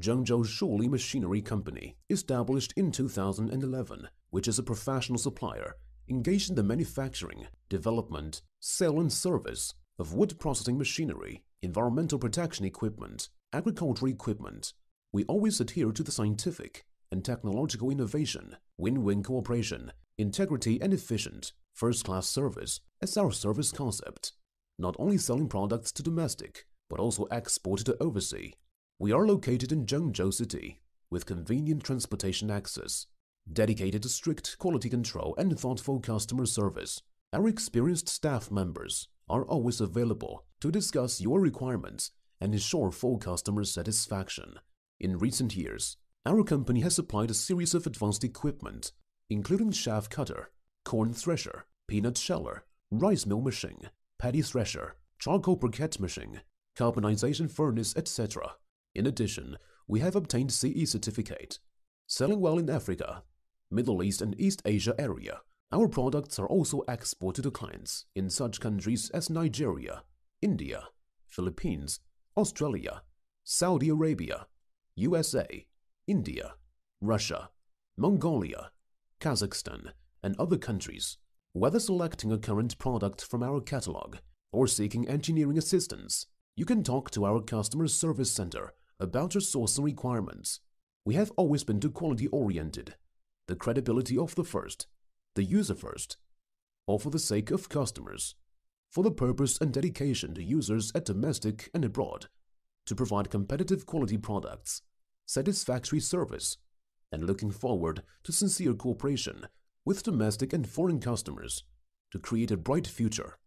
Zhengzhou Shuliy Machinery Company, established in 2011, which is a professional supplier engaged in the manufacturing, development, sale and service of wood processing machinery, environmental protection equipment, agricultural equipment. We always adhere to the scientific and technological innovation, win-win cooperation, integrity and efficient, first-class service as our service concept. Not only selling products to domestic, but also export to overseas. We are located in Zhengzhou City with convenient transportation access, dedicated to strict quality control and thoughtful customer service. Our experienced staff members are always available to discuss your requirements and ensure full customer satisfaction. In recent years, our company has supplied a series of advanced equipment, including chaff cutter, corn thresher, peanut sheller, rice mill machine, paddy thresher, charcoal briquette machine, carbonization furnace, etc. In addition, we have obtained CE certificate. Selling well in Africa, Middle East and East Asia area, our products are also exported to clients in such countries as Nigeria, India, Philippines, Australia, Saudi Arabia, USA, India, Russia, Mongolia, Kazakhstan, and other countries. Whether selecting a current product from our catalog or seeking engineering assistance, you can talk to our customer service center about your sourcing requirements. We have always been too quality oriented. The credibility of the first, the user first, all for the sake of customers, for the purpose and dedication to users at domestic and abroad, to provide competitive quality products, satisfactory service, and looking forward to sincere cooperation with domestic and foreign customers to create a bright future.